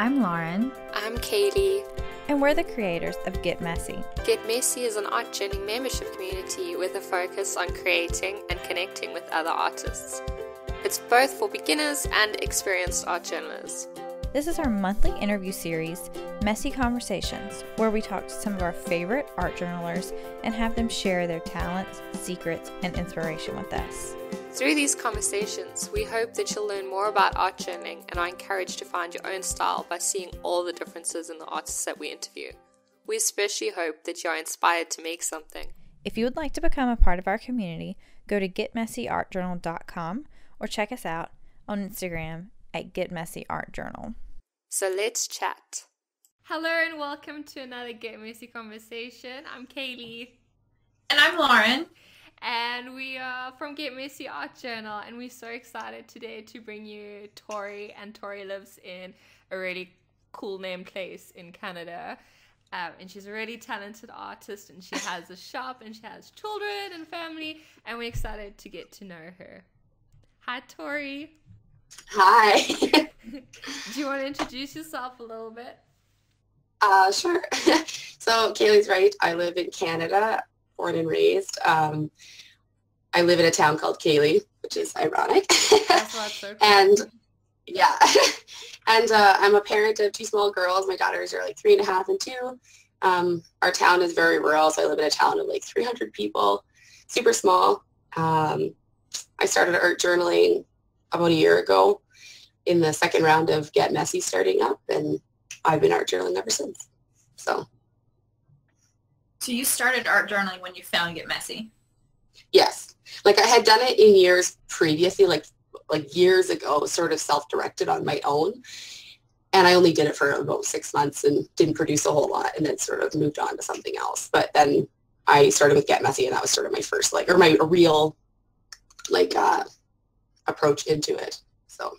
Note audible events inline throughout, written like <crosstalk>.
I'm Lauren. I'm Katie. And we're the creators of Get Messy. Get Messy is an art journey membership community with a focus on creating and connecting with other artists. It's both for beginners and experienced art journalists. This is our monthly interview series, Messy Conversations, where we talk to some of our favorite art journalers and have them share their talents, secrets, and inspiration with us. Through these conversations, we hope that you'll learn more about art journaling and are encouraged to find your own style by seeing all the differences in the artists that we interview. We especially hope that you are inspired to make something. If you would like to become a part of our community, go to getmessyartjournal.com or check us out on Instagram at Get Messy Art Journal. So let's chat. Hello and welcome to another Get Messy conversation. I'm Kaylee. And I'm Lauren. And we are from Get Messy Art Journal, and we're so excited today to bring you Torrie. And Torrie lives in a really cool named place in Canada. Um, and she's a really talented artist, and she has a <laughs> shop, and she has children and family, and we're excited to get to know her. Hi, Torrie. Hi. <laughs> <laughs> Do you want to introduce yourself a little bit? Uh, sure. so Kaylee's right. I live in Canada, born and raised. Um, I live in a town called Kaylee, which is ironic. so <laughs> and yeah, <laughs> and uh, I'm a parent of two small girls. My daughters are like three and a half and two. Um, our town is very rural, so I live in a town of like 300 people, super small. Um, I started art journaling about a year ago in the second round of Get Messy starting up, and I've been art journaling ever since. So. So you started art journaling when you found Get Messy? Yes. Like I had done it in years previously, like like years ago, sort of self-directed on my own. And I only did it for about six months and didn't produce a whole lot and then sort of moved on to something else. But then I started with Get Messy and that was sort of my first like or my real like uh approach into it. So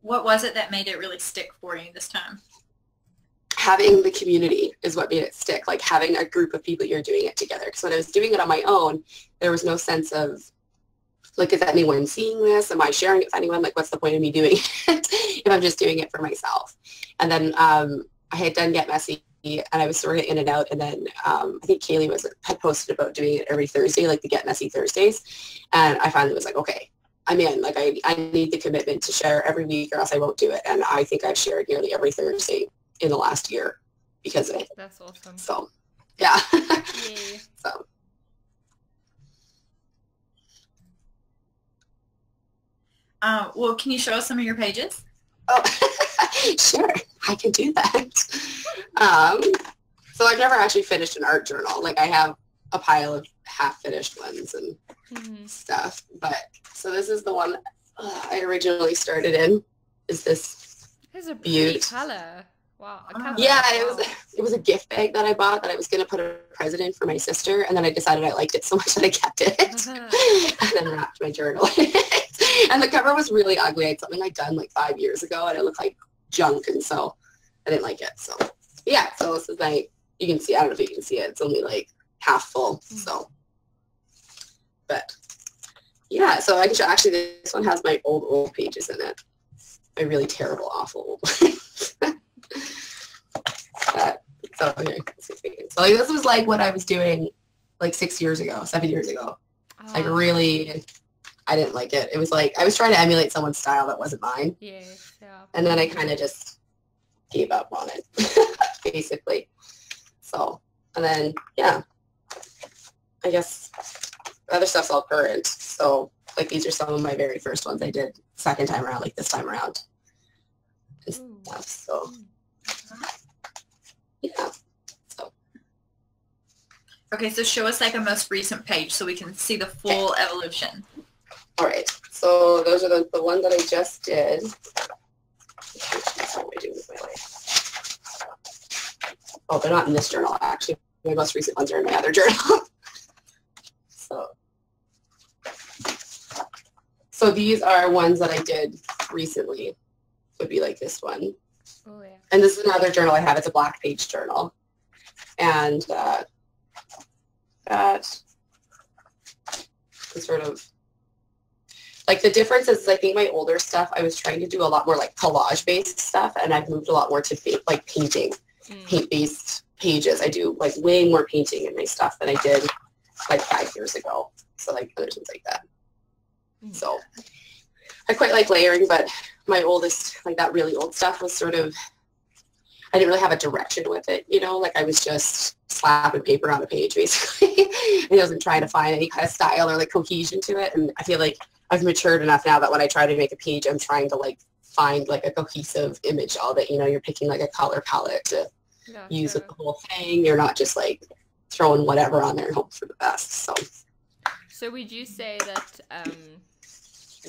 what was it that made it really stick for you this time? Having the community is what made it stick, like having a group of people you're doing it together. Because when I was doing it on my own, there was no sense of, like, is anyone seeing this? Am I sharing it with anyone? Like, what's the point of me doing <laughs> it if I'm just doing it for myself? And then um, I had done Get Messy and I was sort of in and out. And then um, I think Kaylee was had posted about doing it every Thursday, like the Get Messy Thursdays. And I finally was like, okay, I'm in. Like I, I need the commitment to share every week or else I won't do it. And I think I've shared nearly every Thursday in the last year because of it. That's awesome. So yeah. Yay. <laughs> so uh, well, can you show us some of your pages? Oh, <laughs> sure. I can do that. Um, so I've never actually finished an art journal. Like I have a pile of half finished ones and mm-hmm. stuff. But so this is the one uh, I originally started in. Is this? It's a beautiful color. Wow. Yeah, it was <laughs> it was a gift bag that I bought that I was gonna put a present in for my sister, and then I decided I liked it so <laughs> much that I kept it, <laughs> and then wrapped my journal. and the cover was really ugly. It's something I'd done like five years ago, and it looked like junk, and so I didn't like it. So yeah, so this is my. You can see. I don't know if you can see it. It's only like half full. Mm-hmm. So, but yeah, so I can show, actually this one has my old, old pages in it. My really terrible, awful so <laughs> here, so like this was like what I was doing like six years ago, seven years ago. Oh. Like ah. really, I didn't like it. It was like I was trying to emulate someone's style that wasn't mine. Yeah, yeah. And then I kind of just gave up on it, <laughs> basically. So, and then yeah, I guess other stuff's all current. So like these are some of my very first ones I did second time around, like this time around. And stuff. So mm-hmm. Yeah. So Okay, so show us like a most recent page so we can see the full okay. evolution. All right. So those are the, the one that I just did. What I doing with my life? Oh, they're not in this journal actually. My most recent ones are in my other journal. <laughs> So, so these are ones that I did recently. Would be like this one. And this is another journal I have. It's a black page journal. And uh, that is sort of like the difference is I think my older stuff I was trying to do a lot more like collage based stuff and I've moved a lot more to like painting, Mm. paint based pages. I do like way more painting in my stuff than I did like five years ago. So like other things like that. Mm. So I quite like layering, but my oldest, like that really old stuff was sort of, I didn't really have a direction with it, you know, like I was just slapping paper on a page <laughs> basically. and I wasn't trying to find any kind of style or like cohesion to it. And I feel like I've matured enough now that when I try to make a page, I'm trying to like find like a cohesive image of it. You know, you're picking like a color palette to use with the whole thing. You're not just like throwing whatever on there and hope for the best. So So would you say that um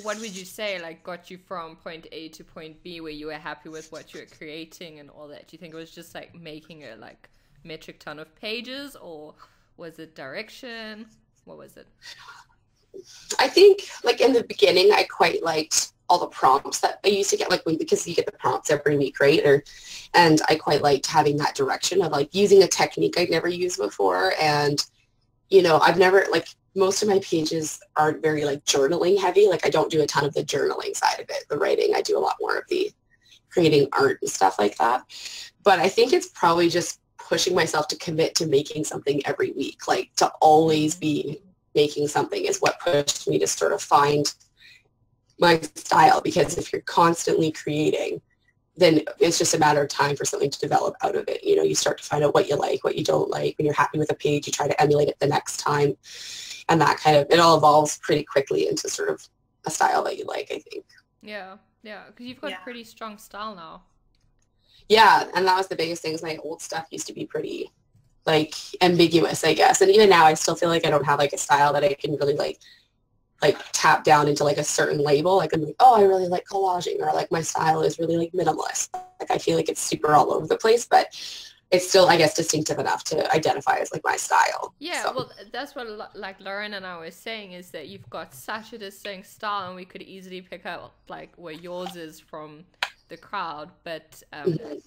what would you say like got you from point A to point B where you were happy with what you were creating and all that? Do you think it was just like making a like metric ton of pages or was it direction? What was it? I think like in the beginning, I quite liked all the prompts that I used to get, like because you get the prompts every week, right? Or, and I quite liked having that direction of like using a technique I'd never used before. And, you know, I've never like most of my pages aren't very like journaling heavy. Like I don't do a ton of the journaling side of it, the writing. I do a lot more of the creating art and stuff like that. But I think it's probably just pushing myself to commit to making something every week, like to always be making something is what pushed me to sort of find my style because if you're constantly creating then it's just a matter of time for something to develop out of it. You know you start to find out what you like what you don't like. When you're happy with a page you try to emulate it the next time. And that kind of it all evolves pretty quickly into sort of a style that you like i think. Yeah, yeah, because you've got Yeah. pretty strong style now. yeah. And that was the biggest thing is my old stuff used to be pretty like ambiguous i guess. And even now i still feel like i don't have like a style that i can really like like tap down into like a certain label like i'm like oh i really like collaging or like my style is really like minimalist like i feel like it's super all over the place but it's still i guess distinctive enough to identify as like my style Yeah, So- well, that's what like Lauren and I were saying is that you've got such a distinct style, and we could easily pick up like where yours is from the crowd, but um, Mhm.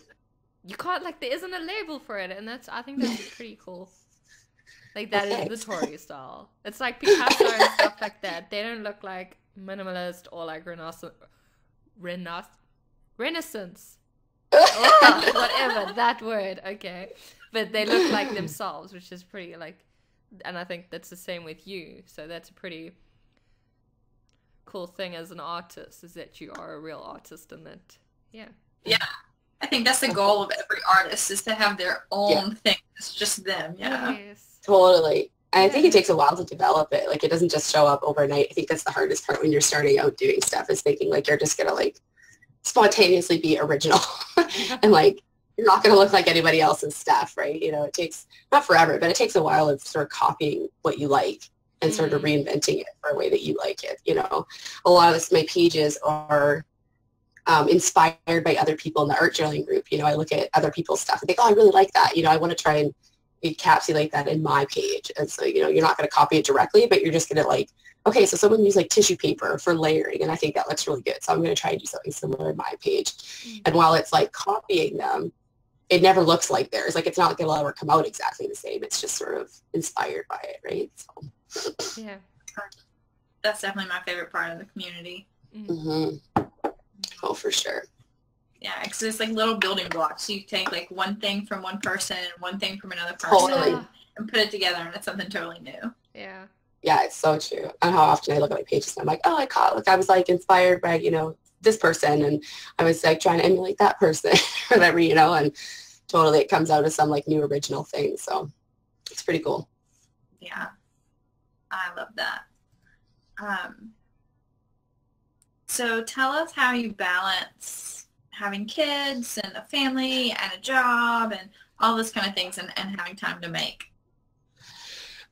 you can't like there isn't a label for it, and that's I think that's pretty cool. Like that is the Torrie <laughs> style. It's like Picasso and stuff like that. They don't look like minimalist or like renaissance, renaissance, renaissance. <laughs> Oh, whatever that word. Okay, but they look like themselves, which is pretty like, and I think that's the same with you. So that's a pretty cool thing as an artist is that you are a real artist and that yeah yeah I think that's the goal of every artist is to have their own thing. It's just them. Yeah. yes totally and i think it takes a while to develop it like it doesn't just show up overnight i think that's the hardest part when you're starting out doing stuff is thinking like you're just gonna like spontaneously be original <laughs> and like you're not going to look like anybody else's stuff, right? You know, it takes not forever, but it takes a while of sort of copying what you like and sort of reinventing it for a way that you like it. You know, a lot of this, my pages are um, inspired by other people in the art journaling group. You know, I look at other people's stuff and think, oh, I really like that. You know, I want to try and encapsulate that in my page. And so, you know, you're not going to copy it directly, but you're just going to like, okay, so someone used like tissue paper for layering, and I think that looks really good. So I'm going to try and do something similar in my page. And while it's like copying them, it never looks like theirs. Like it's not like it'll ever come out exactly the same. It's just sort of inspired by it, right? So, yeah That's definitely my favorite part of the community. mhm. oh, for sure. Yeah, because it's like little building blocks. You take like one thing from one person and one thing from another person Totally. and put it together and it's something totally new. yeah Yeah, it's so true. And how often I look at my pages and I'm like, oh, I caught, like I was like inspired by, you know, this person and I was like trying to emulate that person <laughs> or whatever, you know, and totally it comes out as some like new original thing. So it's pretty cool. Yeah, I love that. Um, so tell us how you balance having kids and a family and a job and all this kind of things and, and having time to make.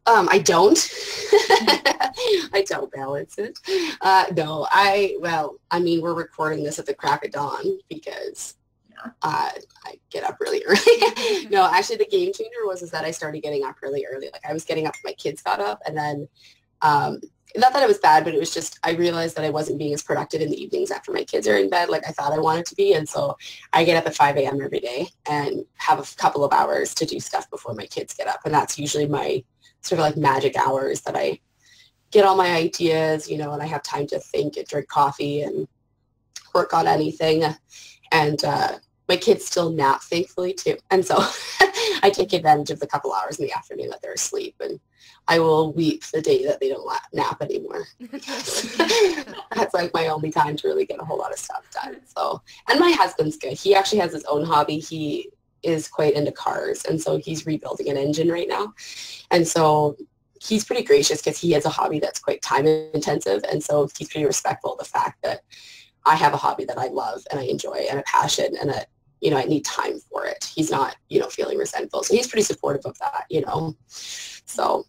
Um, I don't. <laughs> I don't balance it. Uh, no, I, well, I mean, we're recording this at the crack of dawn because Yeah. uh, I get up really <laughs> early. no, actually the game changer was is that I started getting up really early. Like I was getting up my kids got up and then, um, not that it was bad, but it was just, I realized that I wasn't being as productive in the evenings after my kids are in bed like I thought I wanted to be. And so I get up at 5 a.m. every day and have a couple of hours to do stuff before my kids get up. And that's usually my sort of like magic hours that I get all my ideas, you know, and I have time to think and drink coffee and work on anything. And uh, my kids still nap, thankfully, too. And so <laughs> I take advantage of the couple hours in the afternoon that they're asleep. And I will weep the day that they don't nap anymore. <laughs> That's like my only time to really get a whole lot of stuff done. So, and my husband's good. He actually has his own hobby. He is quite into cars. And so he's rebuilding an engine right now. And so he's pretty gracious because he has a hobby that's quite time intensive. And so he's pretty respectful of the fact that I have a hobby that I love and I enjoy and a passion and a, you know, I need time for it. He's not, you know, feeling resentful. So he's pretty supportive of that, you know. So,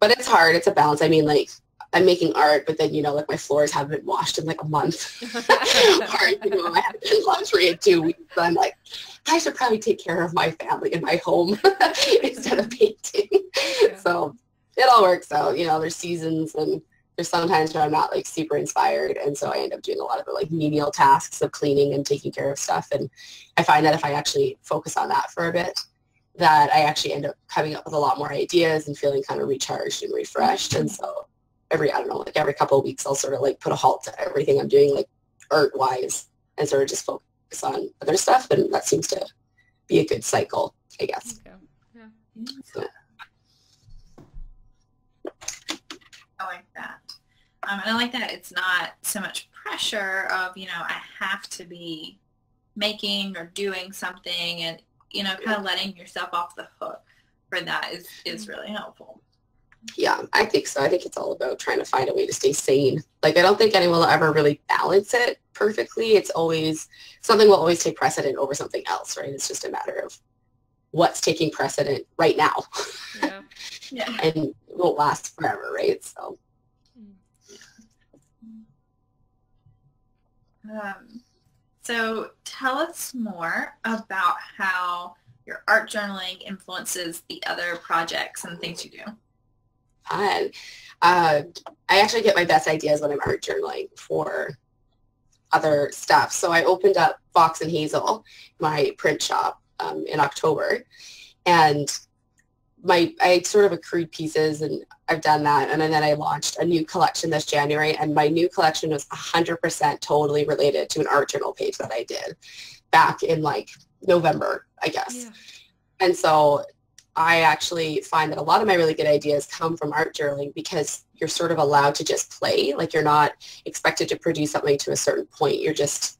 but it's hard. It's a balance. I mean, like, I'm making art, but then, you know, like my floors haven't been washed in like a month. <laughs> or, you know, I haven't been laundry in two weeks. So I'm like, I should probably take care of my family and my home <laughs> instead of painting. Yeah. So it all works out. You know, there's seasons and there's sometimes where I'm not like super inspired. And so I end up doing a lot of the like menial tasks of cleaning and taking care of stuff. And I find that if I actually focus on that for a bit, that I actually end up coming up with a lot more ideas and feeling kind of recharged and refreshed. And so every, I don't know, like every couple of weeks, I'll sort of like put a halt to everything I'm doing like art wise and sort of just focus on other stuff. And that seems to be a good cycle, I guess. Okay. Yeah. So. I like that. Um, and I like that it's not so much pressure of, you know, I have to be making or doing something and, you know, kind of letting yourself off the hook for that is, is really helpful. Yeah, I think so. I think it's all about trying to find a way to stay sane. Like, I don't think anyone will ever really balance it perfectly. It's always, something will always take precedent over something else, right? It's just a matter of what's taking precedent right now. Yeah. yeah. <laughs> and it won't last forever, right? So. Um, so tell us more about how your art journaling influences the other projects and things you do. Fun. Uh, I actually get my best ideas when I'm art journaling for other stuff. So I opened up Fox and Hazel, my print shop, um, in October, and my I sort of accrued pieces and I've done that and then I launched a new collection this January and my new collection was 100% totally related to an art journal page that I did back in like November, I guess. Yeah. And so I actually find that a lot of my really good ideas come from art journaling because you're sort of allowed to just play. Like you're not expected to produce something to a certain point. You're just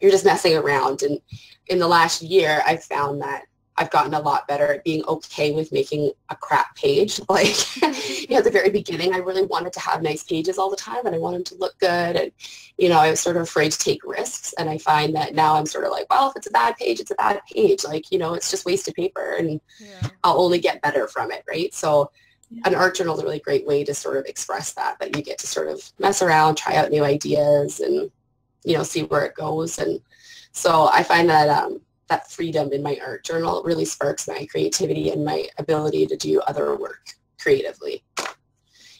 you're just messing around. And in the last year, I've found that I've gotten a lot better at being okay with making a crap page. <laughs> Like you know, at the very beginning, I really wanted to have nice pages all the time and I wanted to look good. And, you know, I was sort of afraid to take risks. And I find that now I'm sort of like, well, if it's a bad page, it's a bad page. Like, you know, it's just wasted paper and yeah. I'll only get better from it, right? So yeah. an art journal is a really great way to sort of express that, that you get to sort of mess around, try out new ideas and, you know, see where it goes. And so I find that um, that freedom in my art journal really sparks my creativity and my ability to do other work creatively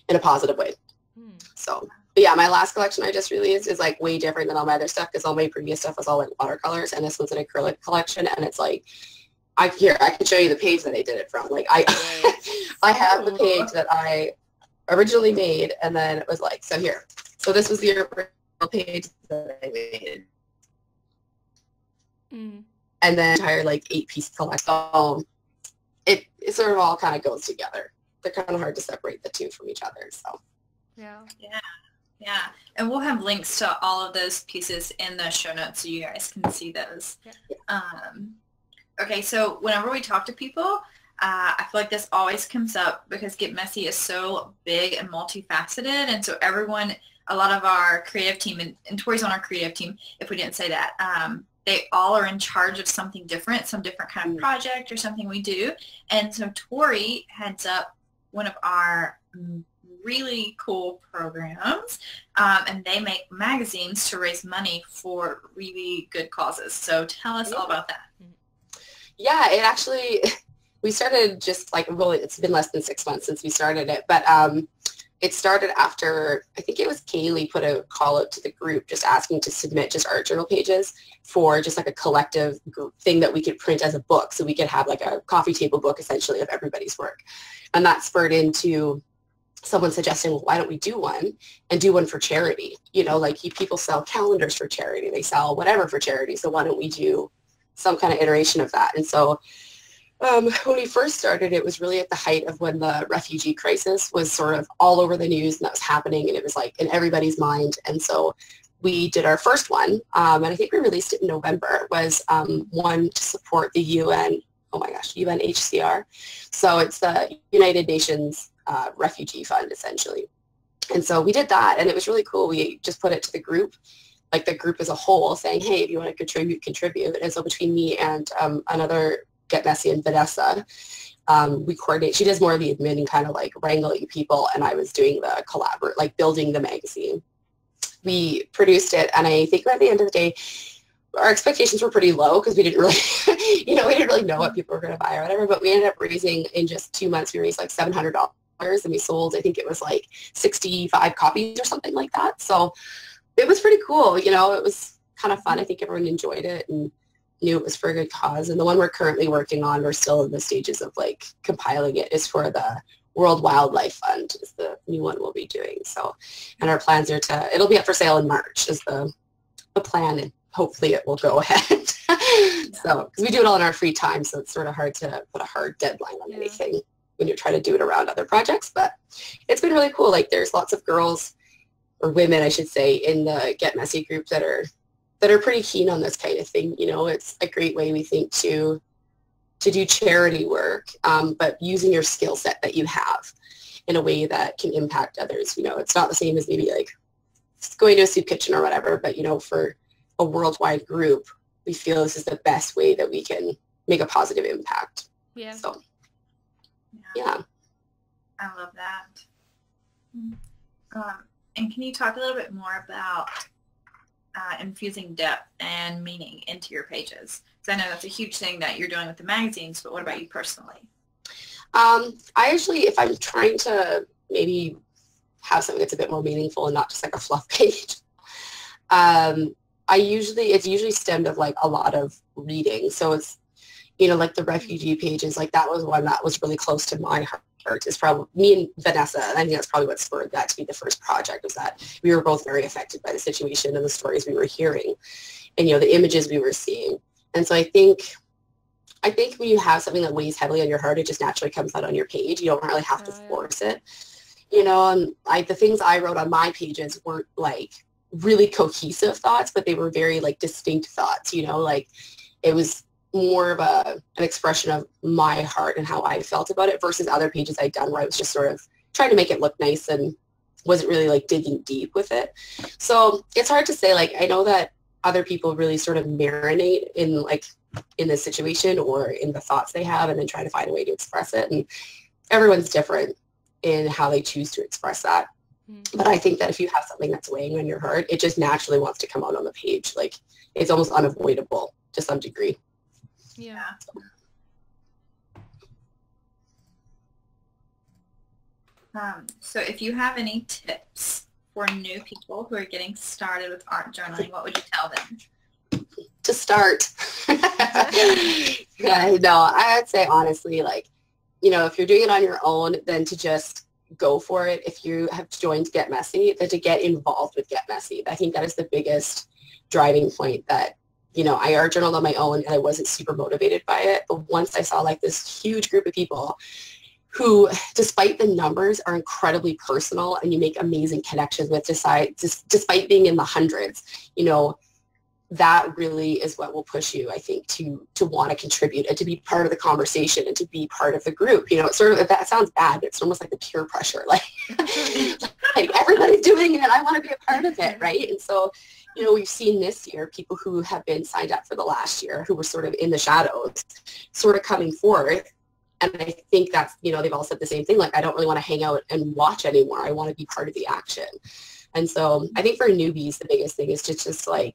in a positive way. Hmm. So yeah, my last collection I just released is like way different than all my other stuff because all my previous stuff was all like watercolors and this one's an acrylic collection and it's like I here I can show you the page that I did it from. Like I <laughs> I have the page that I originally made and then it was like so here. So this was the original page that I made. Mm and then entire like eight piece collection. Um, it, it sort of all kind of goes together. They're kind of hard to separate the two from each other. So yeah, yeah, yeah. And we'll have links to all of those pieces in the show notes so you guys can see those. Yeah. Um, okay, so whenever we talk to people, uh, I feel like this always comes up because Get Messy is so big and multifaceted, and so everyone, a lot of our creative team, and, and Torrie's on our creative team, if we didn't say that, um, they all are in charge of something different, some different kind of mm. project or something we do. And so Torrie heads up one of our really cool programs, um, and they make magazines to raise money for really good causes. So tell us yeah. all about that. Yeah, it actually, <laughs> we started just like, well, it's been less than six months since we started it, but um, it started after I think it was Kaylee put a call out to the group just asking to submit just art journal pages for just like a collective thing that we could print as a book so we could have like a coffee table book essentially of everybody's work and that spurred into someone suggesting, well, why don't we do one and do one for charity? You know, like people sell calendars for charity. They sell whatever for charity. So why don't we do some kind of iteration of that? And so um, when we first started, it was really at the height of when the refugee crisis was sort of all over the news and that was happening and it was like in everybody's mind. And so we did our first one, um, and I think we released it in November, was um, one to support the UN, oh my gosh, UNHCR. So it's the United Nations uh, Refugee Fund, essentially. And so we did that, and it was really cool. We just put it to the group, like the group as a whole, saying, hey, if you want to contribute, contribute. And so between me and um, another Get Messy and Vanessa, um, we coordinate. She does more of the admin kind of like wrangling people, and I was doing the collaborate, like building the magazine we produced it, and I think by the end of the day, our expectations were pretty low because we didn't really, <laughs> you know, we didn't really know what people were going to buy or whatever. But we ended up raising in just two months, we raised like seven hundred dollars, and we sold, I think it was like sixty-five copies or something like that. So it was pretty cool. You know, it was kind of fun. I think everyone enjoyed it and knew it was for a good cause. And the one we're currently working on, we're still in the stages of like compiling it, is for the World Wildlife Fund is the new one we'll be doing. So, and our plans are to, it'll be up for sale in March is the, the plan and hopefully it will go <laughs> ahead. so, because we do it all in our free time, so it's sort of hard to put a hard deadline on yeah. anything when you're trying to do it around other projects. But it's been really cool. Like there's lots of girls or women, I should say, in the Get Messy group that are that are pretty keen on this kind of thing. You know, it's a great way we think to to do charity work, um, but using your skill set that you have in a way that can impact others. You know, it's not the same as maybe like going to a soup kitchen or whatever, but you know, for a worldwide group, we feel this is the best way that we can make a positive impact. Yeah. So, yeah. I love that. Um, and can you talk a little bit more about uh, infusing depth and meaning into your pages? Because I know that's a huge thing that you're doing with the magazines, but what about you personally? Um, I actually, if I'm trying to maybe have something that's a bit more meaningful and not just like a fluff <laughs> page, um, I usually, it's usually stemmed of like a lot of reading. So it's, you know, like the refugee pages, like that was one that was really close to my heart is probably me and Vanessa. I think that's probably what spurred that to be the first project was that we were both very affected by the situation and the stories we were hearing and, you know, the images we were seeing. And so I think, I think when you have something that weighs heavily on your heart, it just naturally comes out on your page. You don't really have to force it. You know, um, and like the things I wrote on my pages weren't like really cohesive thoughts, but they were very like distinct thoughts, you know, like it was more of a, an expression of my heart and how I felt about it versus other pages I'd done where I was just sort of trying to make it look nice and wasn't really like digging deep with it. So it's hard to say, like, I know that other people really sort of marinate in like in the situation or in the thoughts they have and then try to find a way to express it. And everyone's different in how they choose to express that. Mm-hmm. But I think that if you have something that's weighing on your heart, it just naturally wants to come out on the page. Like it's almost unavoidable to some degree. Yeah. Um, so if you have any tips for new people who are getting started with art journaling, what would you tell them? To start. <laughs> yeah, no, I would say honestly, like, you know, if you're doing it on your own, then to just go for it. If you have joined Get Messy, then to get involved with Get Messy. I think that is the biggest driving point that you know, I art journaled on my own and I wasn't super motivated by it. But once I saw like this huge group of people who, despite the numbers, are incredibly personal and you make amazing connections with, despite, despite being in the hundreds, you know, that really is what will push you, I think, to to want to contribute and to be part of the conversation and to be part of the group. You know, it's sort of that sounds bad, but it's almost like the peer pressure. <laughs> Like, <laughs> like everybody's doing it, and I want to be a part of it, right? And so you know, we've seen this year people who have been signed up for the last year who were sort of in the shadows, sort of coming forth. And I think that's, you know, they've all said the same thing, like, I don't really want to hang out and watch anymore. I want to be part of the action. And so I think for newbies, the biggest thing is to just like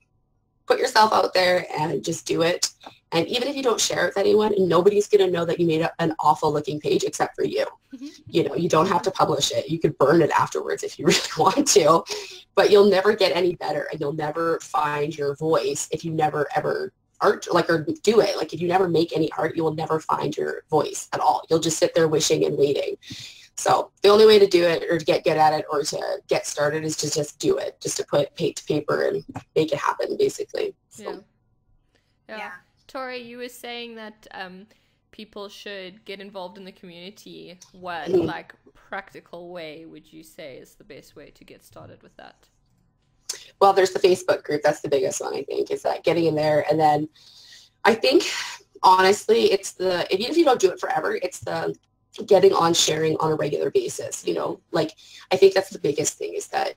put yourself out there and just do it. And even if you don't share it with anyone, nobody's going to know that you made an awful looking page except for you. Mm-hmm. You know, you don't have to publish it. You could burn it afterwards if you <laughs> really want to, but you'll never get any better and you'll never find your voice if you never ever art like or do it. Like if you never make any art, you will never find your voice at all. You'll just sit there wishing and waiting. So the only way to do it or to get good at it or to get started is to just do it, just to put paint to paper and make it happen basically. So. Yeah. yeah. Yeah. Torrie, you were saying that um, people should get involved in the community. What Mhm. like practical way would you say is the best way to get started with that? well, there's the Facebook group. That's the biggest one, I think, is that getting in there. And then I think, honestly, it's the, even if you don't do it forever, it's the getting on sharing on a regular basis. You know, like, I think that's the biggest thing is that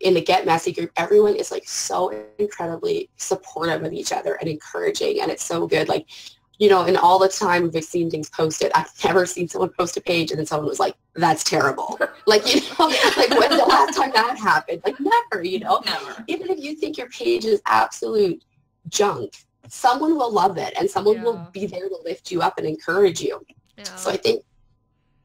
in the Get Messy group, everyone is like so incredibly supportive of each other and encouraging. And it's so good. Like, you know, in all the time we've seen things posted, I've never seen someone post a page and then someone was like, that's terrible. <laughs> Like, you know, like when's the last time that happened? Like never, you know? Never. even if you think your page is absolute junk, someone will love it and someone Yeah. will be there to lift you up and encourage you. Yeah. So I think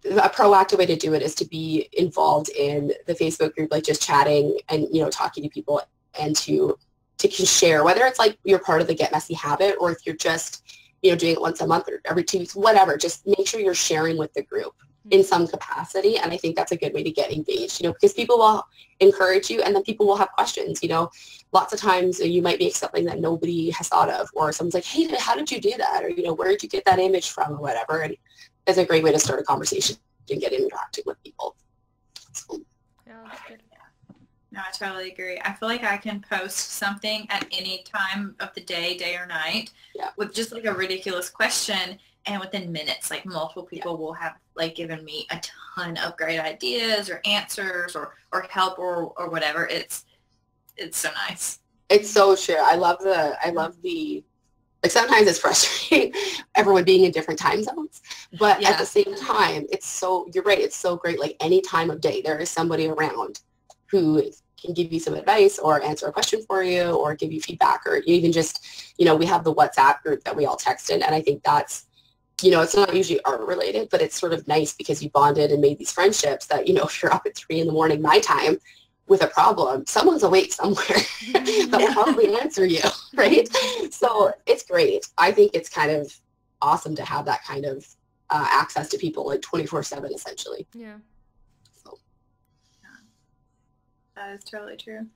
a proactive way to do it is to be involved in the Facebook group, like just chatting and, you know, talking to people and to to share, whether it's like you're part of the Get Messy habit or if you're just, you know, doing it once a month or every two weeks, whatever, just make sure you're sharing with the group in some capacity. And I think that's a good way to get engaged, you know, because people will encourage you and then people will have questions, you know. Lots of times uh, you might be accepting that nobody has thought of or someone's like, hey, how did you do that? Or, you know, where did you get that image from or whatever. And it's a great way to start a conversation and get interacting with people. So, yeah, that's good. No, I totally agree. I feel like I can post something at any time of the day, day or night, Yeah. with just like a ridiculous question, and within minutes, like multiple people will have like given me a ton of great ideas or answers or or help or or whatever. It's it's so nice. it's so true. I love the, I mm-hmm. love the, like sometimes it's <laughs> frustrating everyone being in different time zones, but at the same time, it's so, you're right, it's so great. Like any time of day, there is somebody around who can give you some advice or answer a question for you or give you feedback or even just, you know, we have the WhatsApp group that we all text in. And I think that's, you know, it's not usually art related, but it's sort of nice because you bonded and made these friendships that, you know, <laughs> if you're up at three in the morning, my time, with a problem, someone's awake somewhere <laughs> that will probably <laughs> answer you, right? So it's great. I think it's kind of awesome to have that kind of uh, access to people like 24-7 essentially. Yeah. So That is totally true.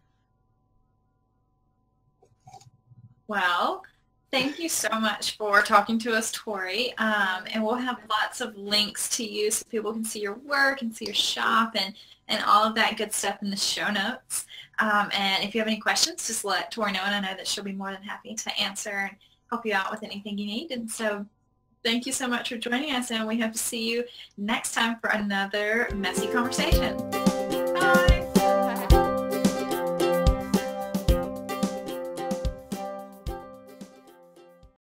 Well, thank you so much for talking to us, Torrie. Um, and we'll have lots of links to you so people can see your work and see your shop and, and all of that good stuff in the show notes. Um, and if you have any questions, just let Torrie know, and I know that she'll be more than happy to answer and help you out with anything you need. And so thank you so much for joining us, and we hope to see you next time for another messy conversation.